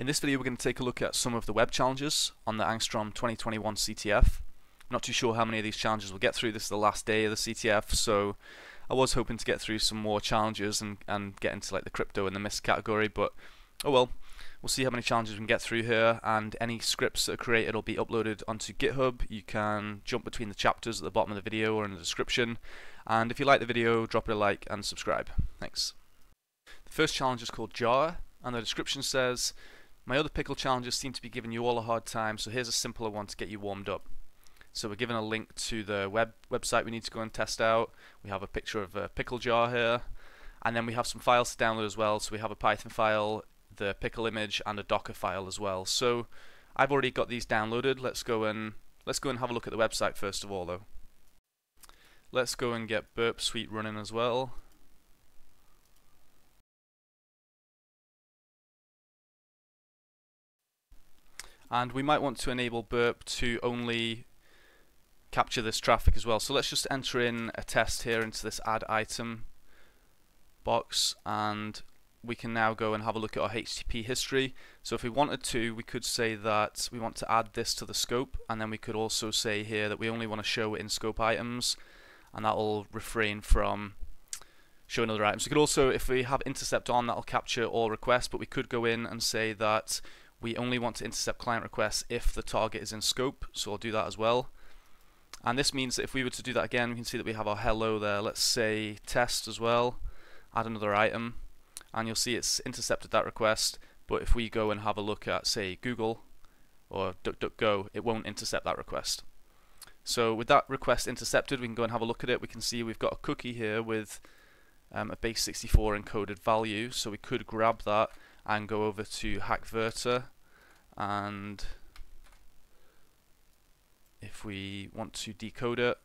In this video we're going to take a look at some of the web challenges on the Angstrom 2021 CTF. I'm not too sure how many of these challenges we'll get through. This is the last day of the CTF, so I was hoping to get through some more challenges and, and get into like the crypto and the Mist category, but oh well. We'll see how many challenges we can get through here, and any scripts that are created will be uploaded onto GitHub. You can jump between the chapters at the bottom of the video or in the description. And if you like the video, drop it a like and subscribe. Thanks. The first challenge is called Jar, and the description says, My other pickle challenges seem to be giving you all a hard time, so here's a simpler one to get you warmed up. So we're given a link to the web website we need to go and test out. We have a picture of a pickle jar here, and then we have some files to download as well. So we have a Python file the pickle image and a Docker file as well. So I've already got these downloaded. Let's go and let's go and have a look at the website first of all though. Let's go and get Burp Suite running as well. And we might want to enable Burp to only capture this traffic as well. So let's just enter in a test here into this add item box and we can now go and have a look at our HTTP history. So if we wanted to, we could say that we want to add this to the scope, and then we could also say here that we only want to show in scope items, and that will refrain from showing other items. We could also, if we have intercept on, that will capture all requests, but we could go in and say that we only want to intercept client requests if the target is in scope, so I'll do that as well. And this means that if we were to do that again, we can see that we have our hello there. Let's say test as well, add another item, and you'll see it's intercepted that request but if we go and have a look at say Google or DuckDuckGo it won't intercept that request so with that request intercepted we can go and have a look at it we can see we've got a cookie here with um, a base 64 encoded value so we could grab that and go over to Hackverter and if we want to decode it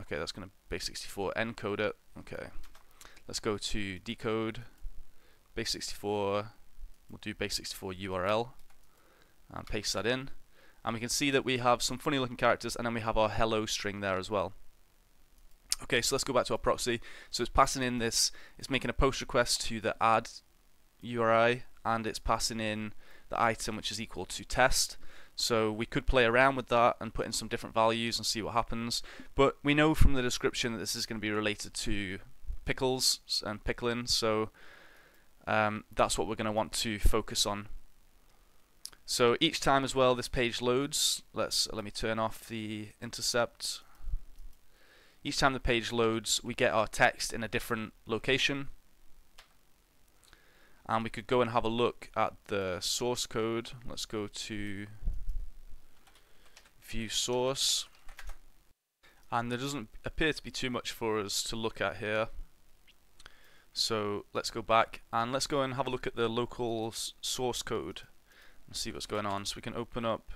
okay that's going to base 64 encode it okay Let's go to decode base64. We'll do base64 URL and paste that in. And we can see that we have some funny looking characters and then we have our hello string there as well. Okay, so let's go back to our proxy. So it's passing in this, it's making a post request to the add URI and it's passing in the item which is equal to test. So we could play around with that and put in some different values and see what happens. But we know from the description that this is going to be related to pickles and pickling, so um, that's what we're going to want to focus on. So each time as well this page loads, let's let me turn off the intercept. Each time the page loads, we get our text in a different location. And we could go and have a look at the source code. Let's go to view source. And there doesn't appear to be too much for us to look at here. So let's go back and let's go and have a look at the local source code and see what's going on. So we can open up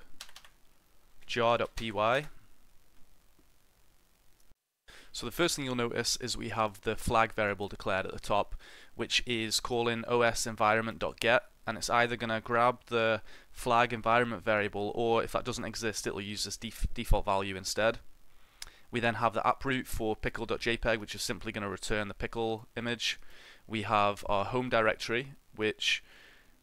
jar.py. So the first thing you'll notice is we have the flag variable declared at the top, which is calling os and it's either going to grab the flag environment variable, or if that doesn't exist, it'll use this def default value instead. We then have the app root for pickle.jpg, which is simply going to return the pickle image. We have our home directory, which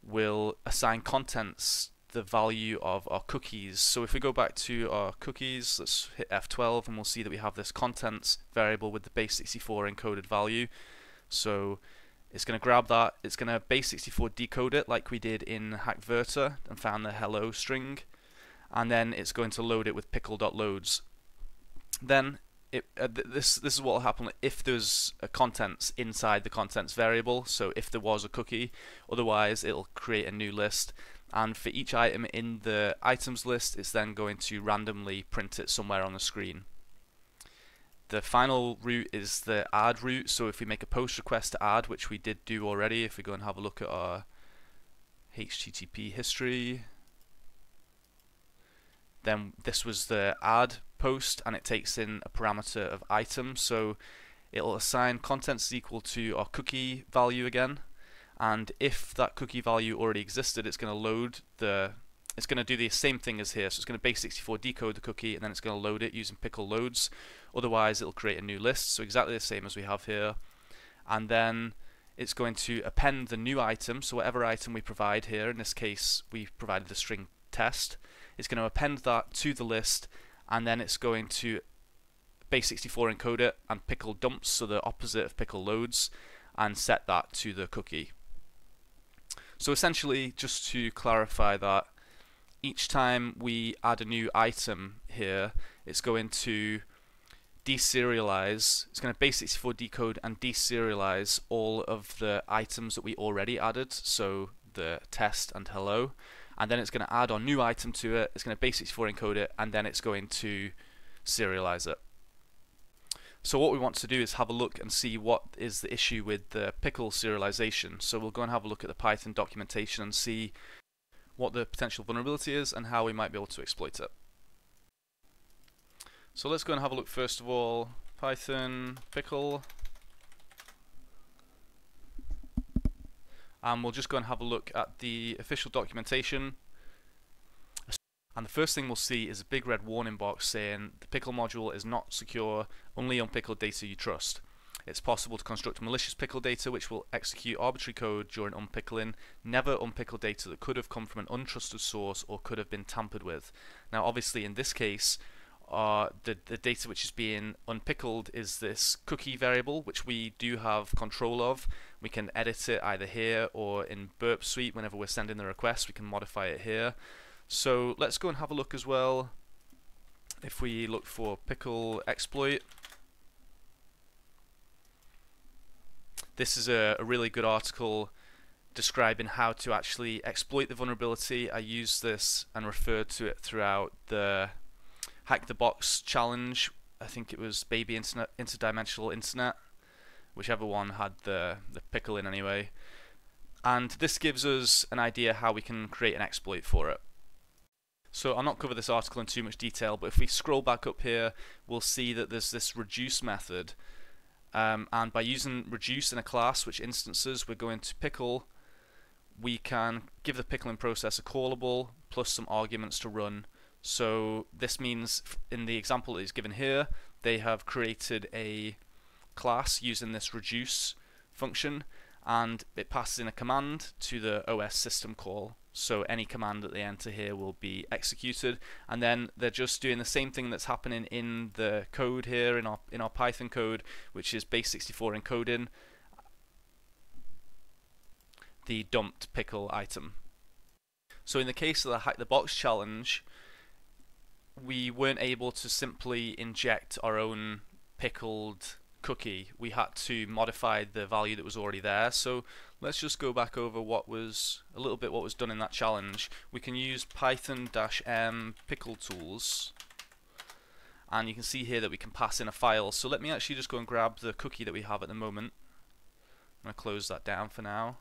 will assign contents the value of our cookies. So if we go back to our cookies, let's hit F12 and we'll see that we have this contents variable with the base64 encoded value. So it's going to grab that, it's going to base64 decode it like we did in Hackverter and found the hello string and then it's going to load it with pickle.loads then it, uh, th this this is what will happen if there's a contents inside the contents variable. So if there was a cookie, otherwise it'll create a new list. And for each item in the items list, it's then going to randomly print it somewhere on the screen. The final route is the add route. So if we make a post request to add, which we did do already, if we go and have a look at our HTTP history, then this was the add post and it takes in a parameter of item so it'll assign contents equal to our cookie value again and if that cookie value already existed it's going to load the it's going to do the same thing as here. So it's going to base64 decode the cookie and then it's going to load it using pickle loads. Otherwise it'll create a new list. So exactly the same as we have here. And then it's going to append the new item, so whatever item we provide here, in this case we provided the string test, it's going to append that to the list. And then it's going to base64 encode it and pickle dumps, so the opposite of pickle loads, and set that to the cookie. So essentially, just to clarify that, each time we add a new item here, it's going to deserialize, it's going to base64 decode and deserialize all of the items that we already added, so the test and hello, and then it's going to add our new item to it, it's going to base64 encode it, and then it's going to serialize it. So what we want to do is have a look and see what is the issue with the pickle serialization. So we'll go and have a look at the Python documentation and see what the potential vulnerability is and how we might be able to exploit it. So let's go and have a look first of all, Python pickle. And we'll just go and have a look at the official documentation and the first thing we'll see is a big red warning box saying the pickle module is not secure, only unpickled data you trust. It's possible to construct malicious pickle data which will execute arbitrary code during unpickling, never unpickle data that could have come from an untrusted source or could have been tampered with. Now obviously in this case, uh, the, the data which is being unpickled is this cookie variable which we do have control of. We can edit it either here or in Burp Suite whenever we're sending the request we can modify it here. So let's go and have a look as well. If we look for pickle exploit, this is a, a really good article describing how to actually exploit the vulnerability. I used this and referred to it throughout the Hack the Box challenge. I think it was Baby Internet, Interdimensional Internet, whichever one had the, the pickle in anyway. And this gives us an idea how we can create an exploit for it. So I'll not cover this article in too much detail, but if we scroll back up here, we'll see that there's this reduce method. Um, and by using reduce in a class, which instances we're going to pickle, we can give the pickling process a callable plus some arguments to run. So this means in the example that is given here, they have created a class using this reduce function and it passes in a command to the OS system call so any command that they enter here will be executed. And then they're just doing the same thing that's happening in the code here in our in our Python code which is base64 encoding the dumped pickle item. So in the case of the hack the box challenge we weren't able to simply inject our own pickled cookie we had to modify the value that was already there so let's just go back over what was a little bit what was done in that challenge. We can use python-m pickle tools and you can see here that we can pass in a file. So let me actually just go and grab the cookie that we have at the moment. I'm going to close that down for now.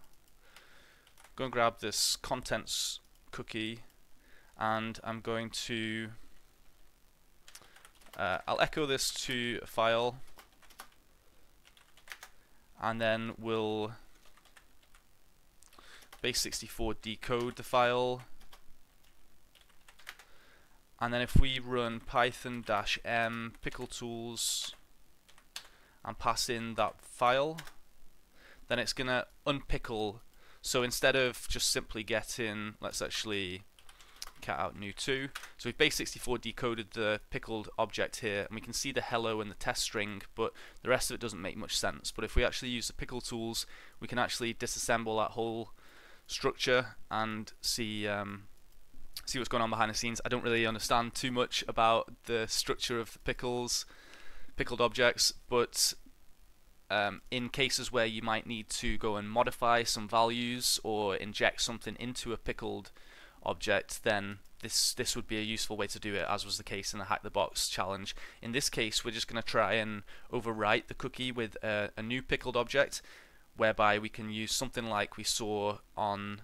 Go and grab this contents cookie and I'm going to uh, I'll echo this to a file and then we'll base64 decode the file. And then if we run python-m pickle tools and pass in that file then it's gonna unpickle. So instead of just simply getting let's actually cat out new 2 so we've base64 decoded the pickled object here and we can see the hello and the test string but the rest of it doesn't make much sense but if we actually use the pickle tools we can actually disassemble that whole structure and see um, see what's going on behind the scenes. I don't really understand too much about the structure of the pickles, pickled objects, but um, in cases where you might need to go and modify some values or inject something into a pickled object, then this this would be a useful way to do it, as was the case in the hack the box challenge. In this case, we're just going to try and overwrite the cookie with a, a new pickled object whereby we can use something like we saw on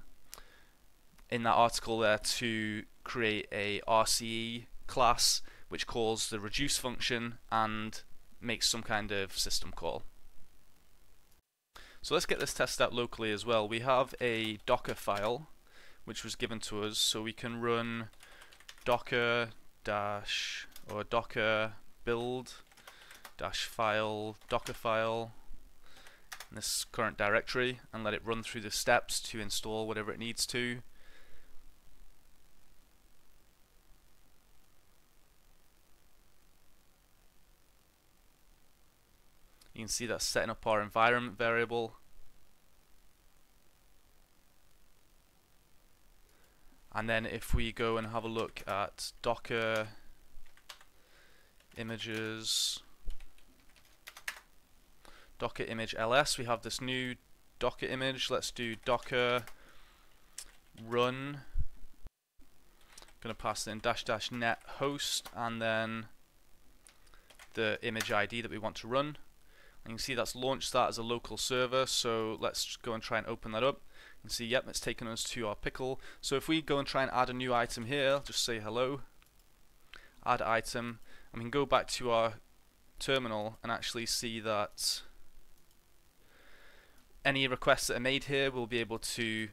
in that article there to create a RCE class which calls the reduce function and makes some kind of system call. So let's get this test out locally as well. We have a Docker file which was given to us so we can run docker dash or docker build dash file docker file in this current directory and let it run through the steps to install whatever it needs to. You can see that's setting up our environment variable. And then if we go and have a look at Docker images, Docker image ls, we have this new Docker image. Let's do Docker run. I'm going to pass in dash dash net host and then the image ID that we want to run. And you can see that's launched that as a local server, so let's go and try and open that up. You can see, yep, it's taken us to our pickle. So if we go and try and add a new item here, just say hello, add item, and we can go back to our terminal and actually see that any requests that are made here we'll be able to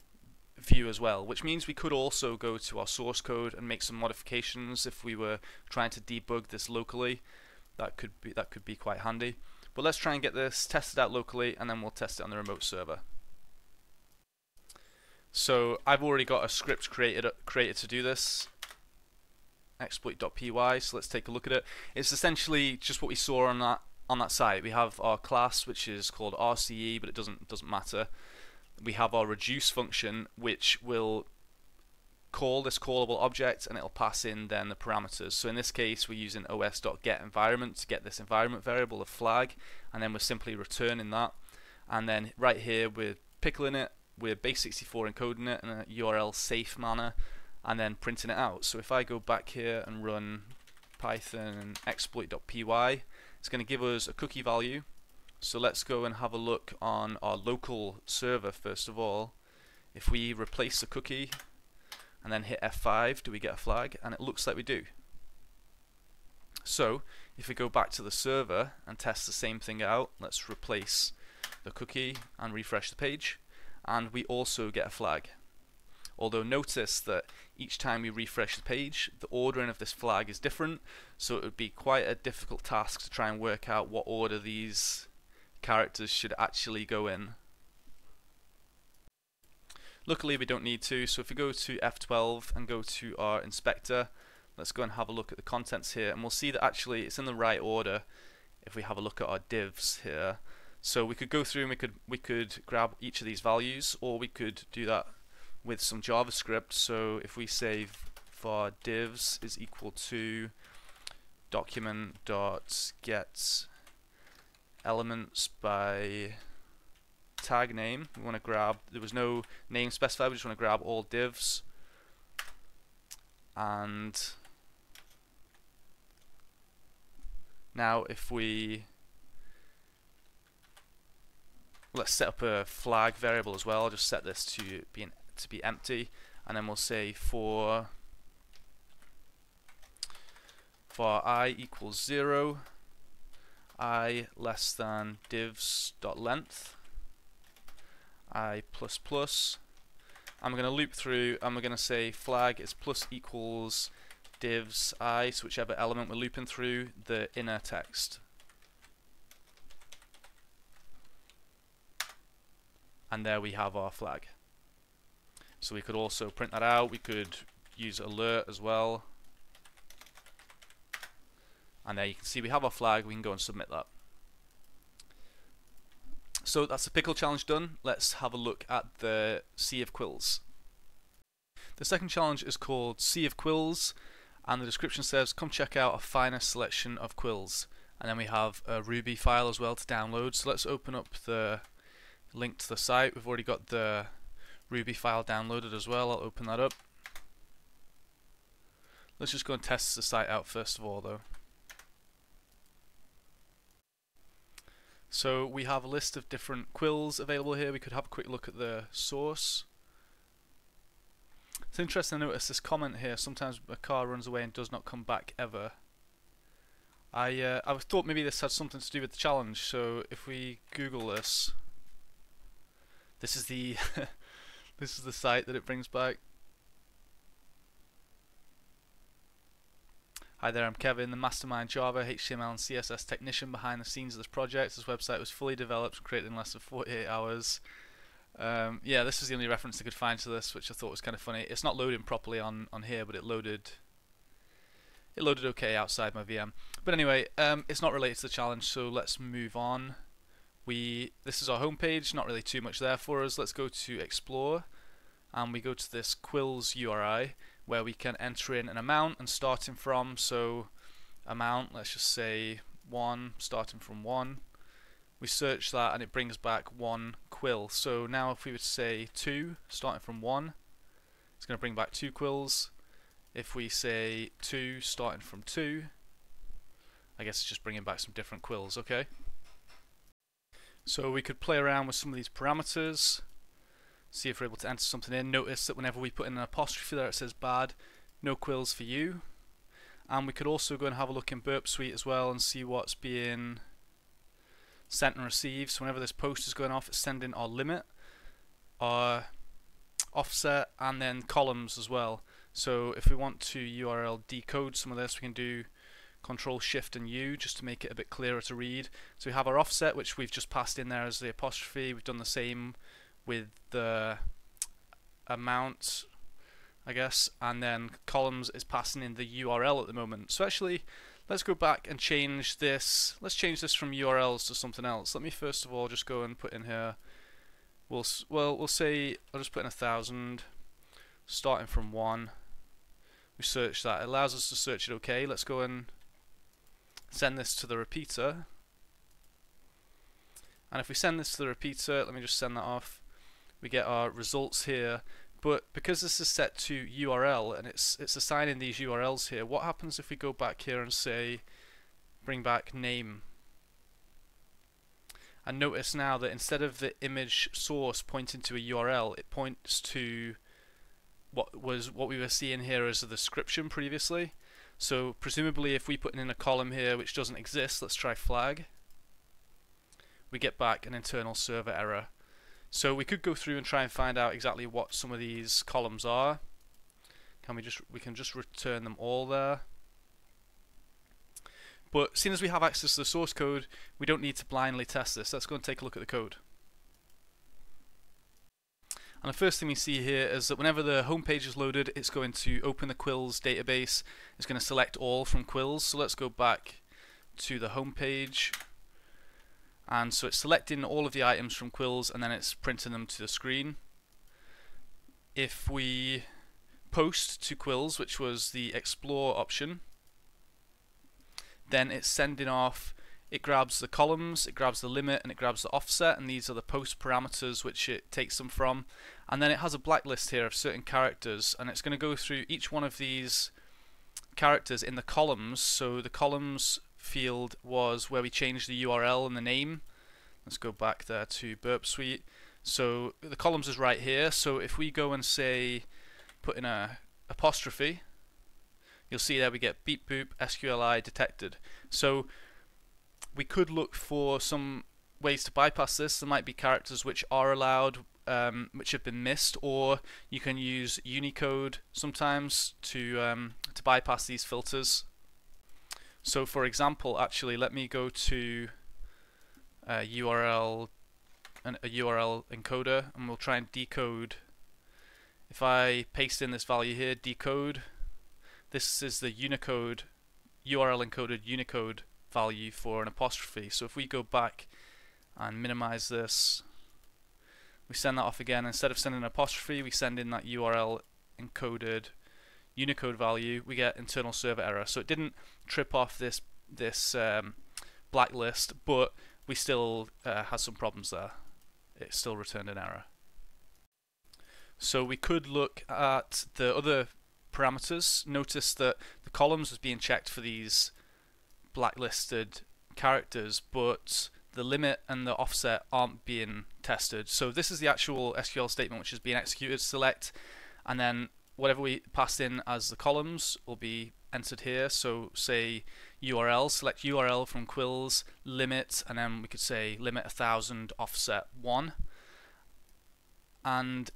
view as well, which means we could also go to our source code and make some modifications if we were trying to debug this locally. That could be that could be quite handy. But let's try and get this tested out locally and then we'll test it on the remote server. So I've already got a script created uh, created to do this exploit.py so let's take a look at it it's essentially just what we saw on that on that site we have our class which is called RCE but it doesn't doesn't matter we have our reduce function which will call this callable object and it'll pass in then the parameters. So in this case we're using os.get environment to get this environment variable, a flag, and then we're simply returning that. And then right here we're pickling it, we're base64 encoding it in a URL safe manner, and then printing it out. So if I go back here and run python exploit.py, it's going to give us a cookie value. So let's go and have a look on our local server first of all. If we replace the cookie and then hit F5, do we get a flag? And it looks like we do. So if we go back to the server and test the same thing out, let's replace the cookie and refresh the page, and we also get a flag. Although notice that each time we refresh the page, the ordering of this flag is different, so it would be quite a difficult task to try and work out what order these characters should actually go in. Luckily we don't need to, so if we go to F12 and go to our inspector, let's go and have a look at the contents here, and we'll see that actually it's in the right order if we have a look at our divs here. So we could go through and we could we could grab each of these values, or we could do that with some JavaScript. So if we say var divs is equal to document dot get elements by tag name. We want to grab, there was no name specified, we just want to grab all divs. And now if we, let's set up a flag variable as well, I'll just set this to be, to be empty. And then we'll say for for i equals 0 i less than divs dot length i plus plus. I'm going to loop through and we're going to say flag is plus equals divs i, so whichever element we're looping through, the inner text. And there we have our flag. So we could also print that out, we could use alert as well. And there you can see we have our flag, we can go and submit that. So that's the pickle challenge done. Let's have a look at the Sea of Quills. The second challenge is called Sea of Quills and the description says come check out a finer selection of quills and then we have a Ruby file as well to download so let's open up the link to the site we've already got the Ruby file downloaded as well I'll open that up let's just go and test the site out first of all though So we have a list of different quills available here. We could have a quick look at the source. It's interesting to notice this comment here. Sometimes a car runs away and does not come back ever. I uh, I thought maybe this had something to do with the challenge. So if we Google this, this is the this is the site that it brings back. Hi there, I'm Kevin, the Mastermind Java, HTML and CSS technician behind the scenes of this project. This website was fully developed and created in less than 48 hours. Um, yeah, this is the only reference I could find to this, which I thought was kind of funny. It's not loading properly on, on here, but it loaded it loaded okay outside my VM. But anyway, um, it's not related to the challenge, so let's move on. We This is our homepage, not really too much there for us. Let's go to Explore, and we go to this Quills URI, where we can enter in an amount and starting from, so amount, let's just say 1, starting from 1. We search that and it brings back one quill. So now if we would say 2, starting from 1, it's going to bring back 2 quills. If we say 2 starting from 2, I guess it's just bringing back some different quills, okay? So we could play around with some of these parameters, see if we're able to enter something in. Notice that whenever we put in an apostrophe there it says bad, no quills for you. And we could also go and have a look in Burp Suite as well and see what's being sent and received. So whenever this post is going off, it's sending our limit, our offset, and then columns as well. So if we want to URL decode some of this, we can do Control Shift and U just to make it a bit clearer to read. So we have our offset, which we've just passed in there as the apostrophe. We've done the same with the amount, I guess, and then columns is passing in the URL at the moment. So actually, let's go back and change this. Let's change this from URLs to something else. Let me first of all just go and put in here. We'll well, we'll say I'll just put in a thousand, starting from one we search that. It allows us to search it okay. Let's go and send this to the repeater. And if we send this to the repeater, let me just send that off, we get our results here. But because this is set to URL and it's it's assigning these URLs here, what happens if we go back here and say bring back name? And notice now that instead of the image source pointing to a URL, it points to what was what we were seeing here as a description previously. So presumably if we put in a column here which doesn't exist, let's try flag, we get back an internal server error. So we could go through and try and find out exactly what some of these columns are. Can we just we can just return them all there. But seeing as we have access to the source code, we don't need to blindly test this. Let's go and take a look at the code. And the first thing we see here is that whenever the home page is loaded, it's going to open the Quills database. It's going to select all from Quills. So let's go back to the home page. And so it's selecting all of the items from Quills and then it's printing them to the screen. If we post to Quills, which was the explore option, then it's sending off it grabs the columns, it grabs the limit, and it grabs the offset, and these are the post parameters which it takes them from. And then it has a blacklist here of certain characters, and it's going to go through each one of these characters in the columns. So the columns field was where we changed the URL and the name. Let's go back there to Burp Suite. So the columns is right here. So if we go and say, put in a apostrophe, you'll see there we get beep boop SQLI detected. So we could look for some ways to bypass this. There might be characters which are allowed, um, which have been missed, or you can use Unicode sometimes to um, to bypass these filters. So, for example, actually, let me go to a URL, an, a URL encoder, and we'll try and decode. If I paste in this value here, decode, this is the Unicode URL encoded Unicode value for an apostrophe. So if we go back and minimize this, we send that off again. Instead of sending an apostrophe, we send in that URL encoded Unicode value. We get internal server error. So it didn't trip off this this um, blacklist, but we still uh, had some problems there. It still returned an error. So we could look at the other parameters. Notice that the columns was being checked for these blacklisted characters, but the limit and the offset aren't being tested. So this is the actual SQL statement which is being executed. Select, and then whatever we passed in as the columns will be entered here. So say URL, select URL from Quills, limit, and then we could say limit 1000 offset 1. And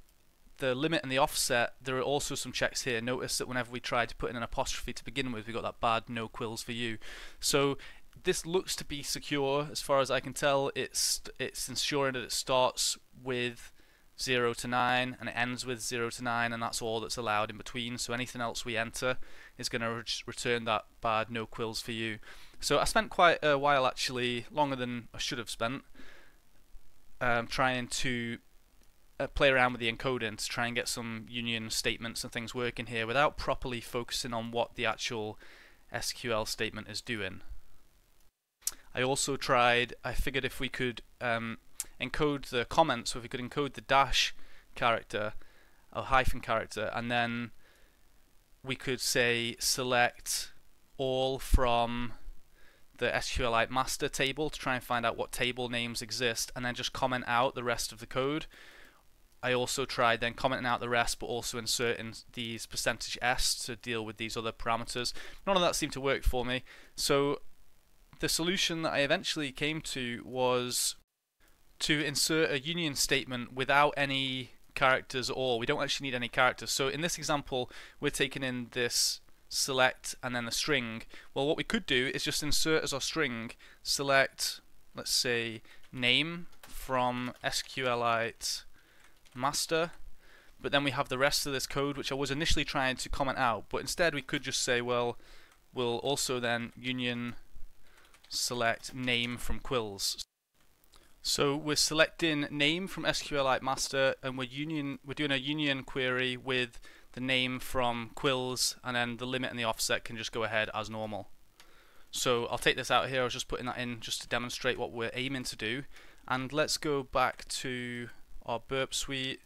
the limit and the offset, there are also some checks here. Notice that whenever we try to put in an apostrophe to begin with, we got that bad no quills for you. So this looks to be secure as far as I can tell. It's it's ensuring that it starts with 0 to 9 and it ends with 0 to 9 and that's all that's allowed in between so anything else we enter is going to re return that bad no quills for you so I spent quite a while actually longer than I should have spent um, trying to uh, play around with the encoding to try and get some union statements and things working here without properly focusing on what the actual SQL statement is doing I also tried I figured if we could um, encode the comments, so if we could encode the dash character or hyphen character, and then we could say select all from the SQLite master table to try and find out what table names exist, and then just comment out the rest of the code. I also tried then commenting out the rest, but also inserting these percentage %s to deal with these other parameters. None of that seemed to work for me, so the solution that I eventually came to was to insert a union statement without any characters at all. We don't actually need any characters. So in this example, we're taking in this select and then the string. Well, what we could do is just insert as our string, select, let's say, name from SQLite master, but then we have the rest of this code, which I was initially trying to comment out, but instead we could just say, well, we'll also then union select name from quills. So we're selecting name from SQLite master and we're union we're doing a union query with the name from quills and then the limit and the offset can just go ahead as normal. So I'll take this out here, I was just putting that in just to demonstrate what we're aiming to do. And let's go back to our burp suite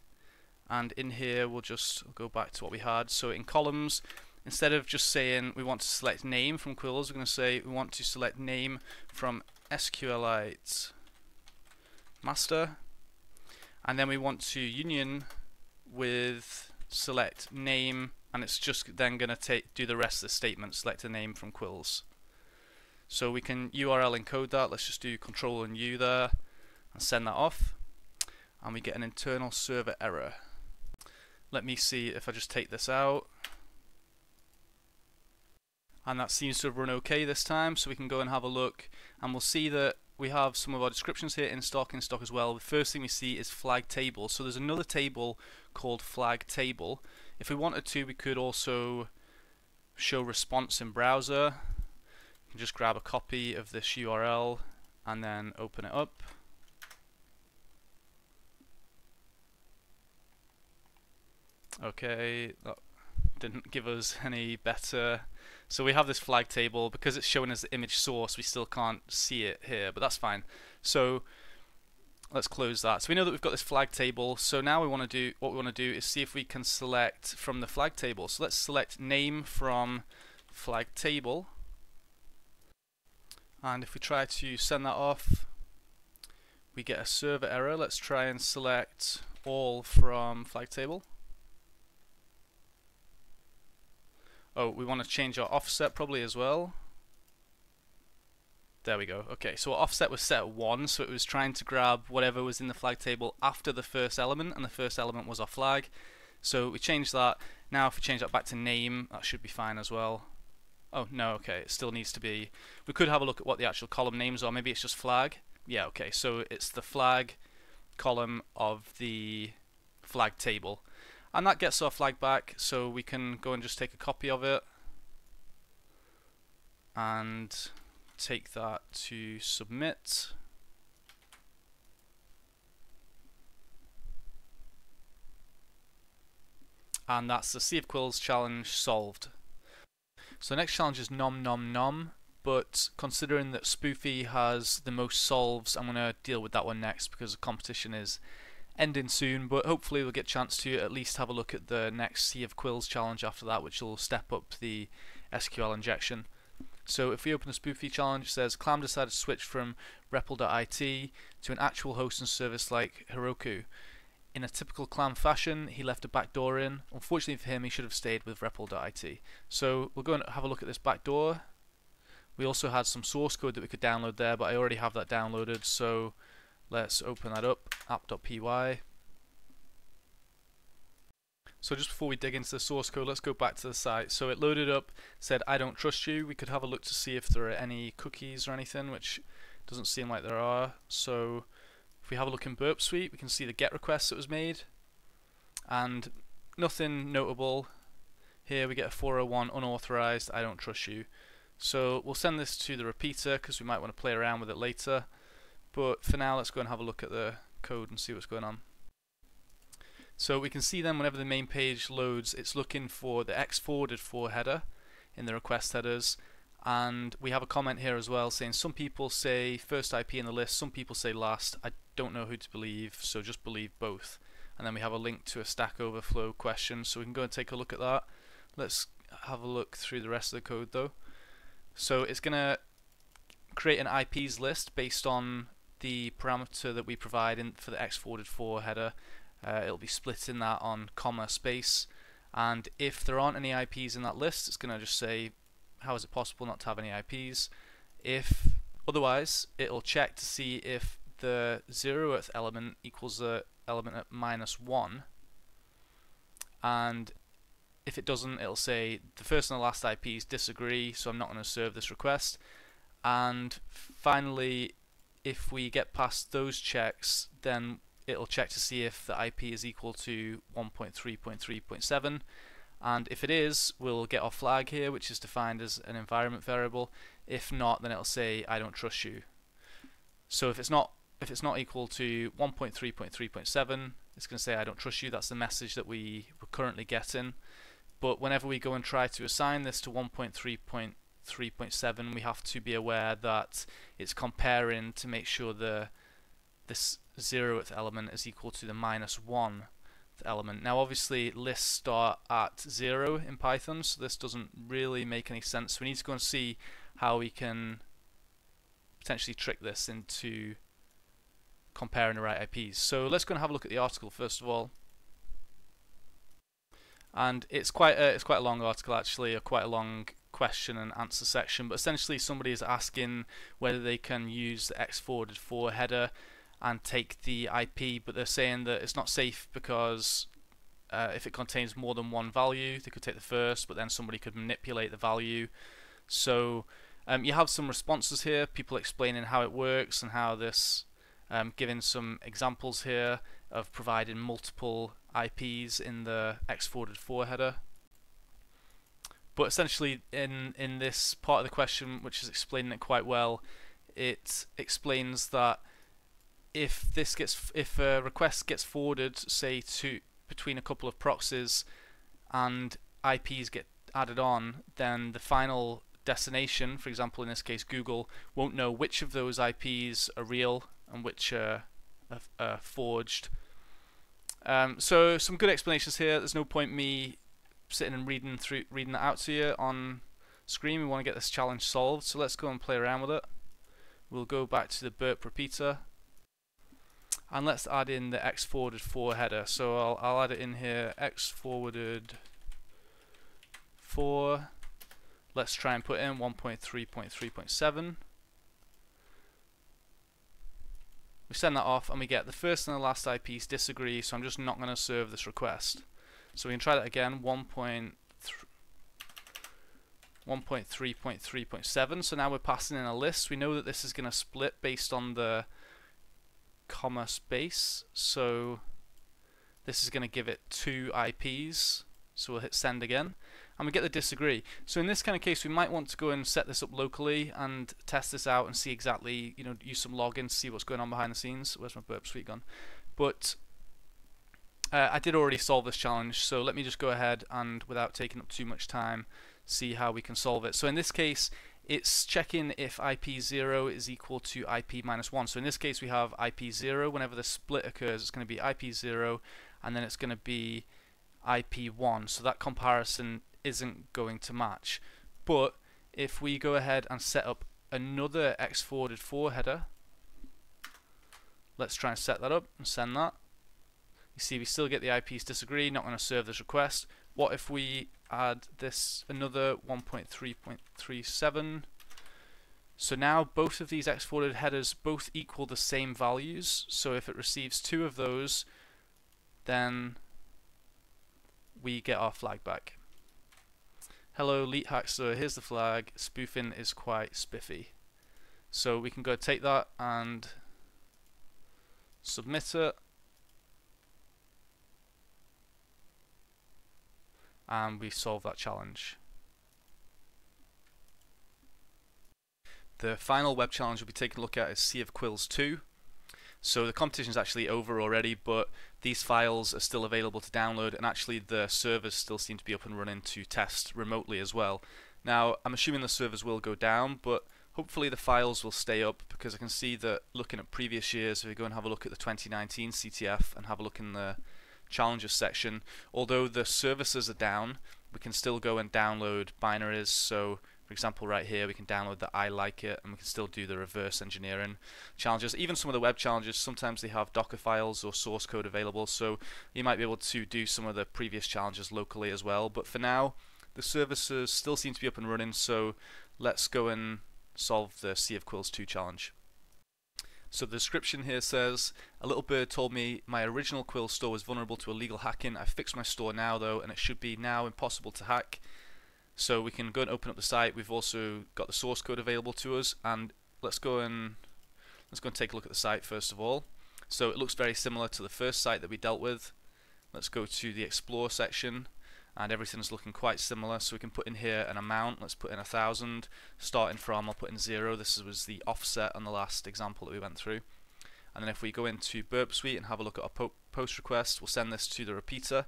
and in here we'll just go back to what we had. So in columns, instead of just saying we want to select name from quills, we're going to say we want to select name from SQLite master. And then we want to union with select name and it's just then going to take do the rest of the statement select a name from quills. So we can URL encode that. Let's just do control and U there and send that off and we get an internal server error let me see if I just take this out and that seems to have run okay this time so we can go and have a look and we'll see that we have some of our descriptions here in stock in stock as well. The first thing we see is flag table. So there's another table called flag table. If we wanted to, we could also show response in browser. You can just grab a copy of this URL and then open it up. Okay, that didn't give us any better so we have this flag table, because it's showing as the image source, we still can't see it here, but that's fine. So let's close that. So we know that we've got this flag table, so now we want to do, what we want to do is see if we can select from the flag table. So let's select name from flag table, and if we try to send that off, we get a server error. Let's try and select all from flag table. Oh, we want to change our offset probably as well. There we go. Okay, so our offset was set at 1, so it was trying to grab whatever was in the flag table after the first element, and the first element was our flag. So we changed that. Now if we change that back to name, that should be fine as well. Oh, no, okay, it still needs to be... We could have a look at what the actual column names are. Maybe it's just flag. Yeah, okay, so it's the flag column of the flag table and that gets our flag back so we can go and just take a copy of it and take that to submit and that's the Sea of Quills challenge solved. So the next challenge is nom nom nom but considering that Spoofy has the most solves I'm going to deal with that one next because the competition is ending soon, but hopefully we'll get a chance to at least have a look at the next Sea of Quills challenge after that, which will step up the SQL injection. So if we open the Spoofy challenge, it says Clam decided to switch from REPL.it to an actual hosting service like Heroku. In a typical Clam fashion, he left a backdoor in. Unfortunately for him, he should have stayed with REPL.it. So we'll go and have a look at this backdoor. We also had some source code that we could download there, but I already have that downloaded, so Let's open that up, app.py. So just before we dig into the source code, let's go back to the site. So it loaded up, said I don't trust you. We could have a look to see if there are any cookies or anything, which doesn't seem like there are. So if we have a look in Burp Suite, we can see the GET request that was made. And nothing notable. Here we get a 401 unauthorized, I don't trust you. So we'll send this to the repeater because we might want to play around with it later. But for now, let's go and have a look at the code and see what's going on. So we can see then whenever the main page loads, it's looking for the X forwarded for header in the request headers. And we have a comment here as well saying some people say first IP in the list, some people say last. I don't know who to believe, so just believe both. And then we have a link to a Stack Overflow question, so we can go and take a look at that. Let's have a look through the rest of the code though. So it's going to create an IPs list based on the parameter that we provide in for the X forwarded for header uh, it'll be splitting that on comma space. And if there aren't any IPs in that list it's going to just say how is it possible not to have any IPs if otherwise it'll check to see if the zeroth element equals the element at minus 1 and if it doesn't it'll say the first and the last IPs disagree so I'm not going to serve this request. And finally if we get past those checks then it'll check to see if the IP is equal to 1.3.3.7 and if it is we'll get our flag here which is defined as an environment variable. If not then it'll say I don't trust you. So if it's not if it's not equal to 1.3.3.7 it's going to say I don't trust you. That's the message that we we're currently getting. But whenever we go and try to assign this to 1.3.3.7 we have to be aware that it's comparing to make sure the this zeroth element is equal to the minus one element. Now obviously lists start at zero in Python so this doesn't really make any sense. We need to go and see how we can potentially trick this into comparing the right IPs. So let's go and have a look at the article first of all. And it's quite a, it's quite a long article actually, a quite a long question and answer section, but essentially somebody is asking whether they can use the X forwarded for header and take the IP, but they're saying that it's not safe because uh, if it contains more than one value, they could take the first, but then somebody could manipulate the value. So um, you have some responses here, people explaining how it works and how this, um, giving some examples here of providing multiple IPs in the X forwarded for header. But essentially, in in this part of the question, which is explaining it quite well, it explains that if this gets if a request gets forwarded say to between a couple of proxies and IPs get added on then the final destination for example in this case Google won't know which of those IPs are real and which are, are, are forged. Um, so some good explanations here. There's no point me sitting and reading through reading that out to you on screen. We want to get this challenge solved so let's go and play around with it. We'll go back to the burp repeater. And let's add in the x forwarded for header so I'll, I'll add it in here x forwarded for let's try and put in 1.3.3.7 we send that off and we get the first and the last IPs disagree so I'm just not going to serve this request so we can try that again 1.3.3.7 so now we're passing in a list. We know that this is going to split based on the comma space. So this is going to give it two IPs so we'll hit send again. And we get the disagree. So in this kind of case we might want to go and set this up locally and test this out and see exactly you know use some login to see what's going on behind the scenes. Where's my burp suite gone? But uh, I did already solve this challenge so let me just go ahead and without taking up too much time see how we can solve it so in this case it's checking if IP0 is equal to IP minus 1. So in this case we have IP0. Whenever the split occurs it's going to be IP0 and then it's going to be IP1. So that comparison isn't going to match. But if we go ahead and set up another X forwarded for header, let's try and set that up and send that. You see we still get the IPs disagree, not going to serve this request. What if we add this another 1.3.37 so now both of these exported headers both equal the same values so if it receives two of those then we get our flag back. Hello, Leet Hackster, here's the flag. Spoofing is quite spiffy. So we can go take that and submit it. And we solve that challenge. The final web challenge we'll be taking a look at is Sea of Quills 2. So the competition is actually over already, but these files are still available to download, and actually the servers still seem to be up and running to test remotely as well. Now, I'm assuming the servers will go down, but hopefully the files will stay up because I can see that looking at previous years, if we go and have a look at the 2019 CTF and have a look in the challenges section, although the services are down, we can still go and download binaries. So for example, right here, we can download the I like it, and we can still do the reverse engineering challenges. Even some of the web challenges, sometimes they have Docker files or source code available, so you might be able to do some of the previous challenges locally as well. But for now, the services still seem to be up and running, so let's go and solve the Sea of Quills 2 challenge. So the description here says, a little bird told me my original quill store was vulnerable to illegal hacking. I fixed my store now though, and it should be now impossible to hack. So we can go and open up the site. We've also got the source code available to us, and let's go and let's go and take a look at the site first of all. So it looks very similar to the first site that we dealt with. Let's go to the explore section and everything's looking quite similar. So we can put in here an amount. Let's put in a thousand. Starting from I'll put in zero. This was the offset on the last example that we went through. And then if we go into Burp Suite and have a look at our po post request we'll send this to the repeater.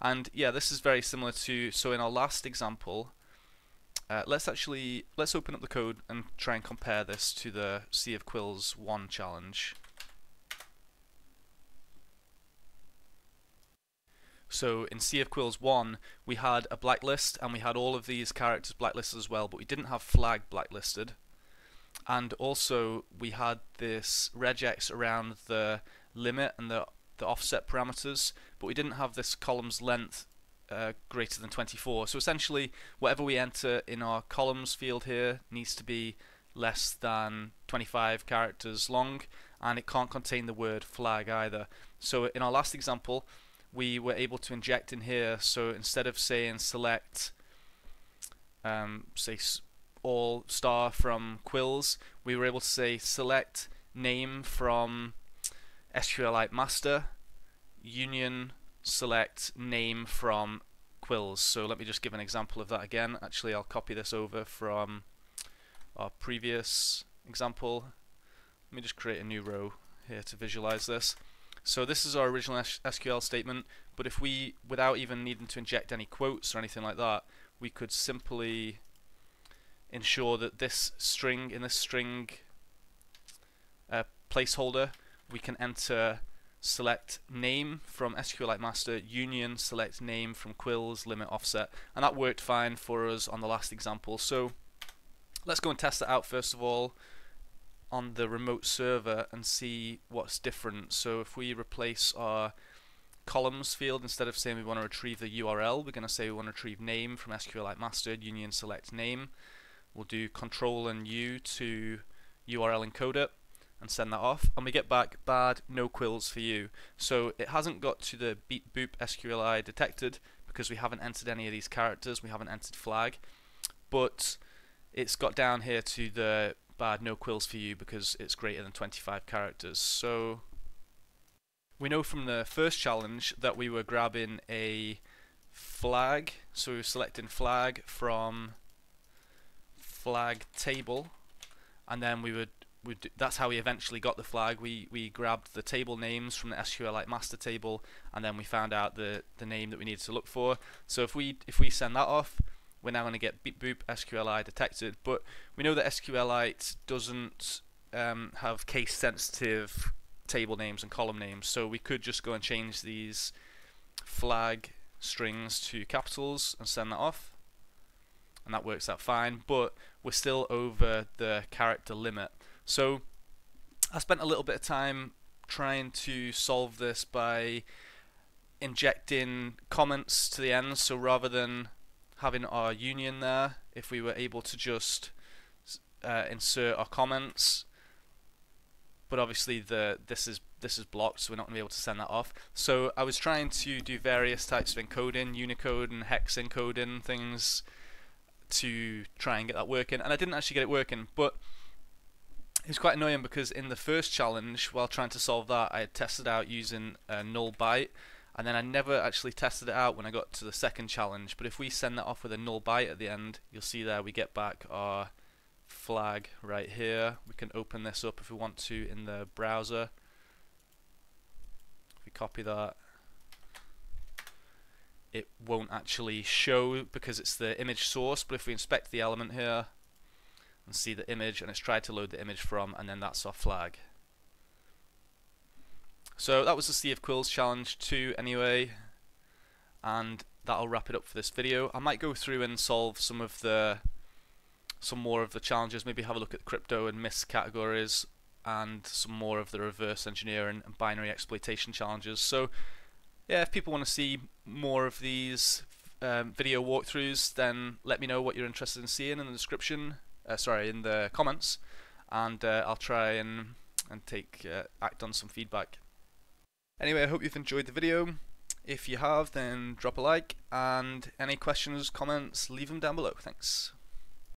And yeah, this is very similar to, so in our last example, uh, let's actually, let's open up the code and try and compare this to the Sea of Quills 1 challenge. So in Sea of Quills 1, we had a blacklist and we had all of these characters blacklisted as well, but we didn't have flag blacklisted. And also we had this regex around the limit and the the offset parameters, but we didn't have this column's length uh, greater than 24. So essentially, whatever we enter in our columns field here needs to be less than 25 characters long, and it can't contain the word flag either. So in our last example, we were able to inject in here, so instead of saying select, um, say all star from quills, we were able to say select name from SQLite master, union select name from quills. So let me just give an example of that again. Actually, I'll copy this over from our previous example. Let me just create a new row here to visualize this. So this is our original SQL statement, but if we, without even needing to inject any quotes or anything like that, we could simply ensure that this string, in this string uh, placeholder, we can enter select name from SQLite master, union select name from quills, limit offset, and that worked fine for us on the last example. So let's go and test that out first of all on the remote server and see what's different. So if we replace our columns field, instead of saying we want to retrieve the URL, we're going to say we want to retrieve name from SQLite master, union select name. We'll do control and U to URL encoder and send that off and we get back bad no quills for you so it hasn't got to the beep boop SQLI detected because we haven't entered any of these characters we haven't entered flag but it's got down here to the bad no quills for you because it's greater than 25 characters so we know from the first challenge that we were grabbing a flag so we were selecting flag from flag table and then we would we that's how we eventually got the flag. We we grabbed the table names from the SQLite master table, and then we found out the the name that we needed to look for. So if we if we send that off, we're now going to get beep boop SQLite detected. But we know that SQLite doesn't um, have case sensitive table names and column names, so we could just go and change these flag strings to capitals and send that off and that works out fine but we're still over the character limit so I spent a little bit of time trying to solve this by injecting comments to the end. So rather than having our union there, if we were able to just uh, insert our comments. But obviously the this is this is blocked, so we're not going to be able to send that off. So I was trying to do various types of encoding, Unicode and hex encoding things to try and get that working, and I didn't actually get it working, but it was quite annoying because in the first challenge, while trying to solve that, I had tested out using a null byte, and then I never actually tested it out when I got to the second challenge. But if we send that off with a null byte at the end, you'll see there we get back our flag right here. We can open this up if we want to in the browser. If we copy that, it won't actually show because it's the image source, but if we inspect the element here and see the image and it's tried to load the image from and then that's our flag. So that was the Sea of Quills challenge 2 anyway and that'll wrap it up for this video. I might go through and solve some of the some more of the challenges, maybe have a look at crypto and MISC categories and some more of the reverse engineering and binary exploitation challenges. So yeah, if people want to see more of these um, video walkthroughs, then let me know what you're interested in seeing in the description. Uh, sorry, in the comments, and uh, I'll try and and take uh, act on some feedback. Anyway, I hope you've enjoyed the video. If you have, then drop a like, and any questions, comments, leave them down below. Thanks.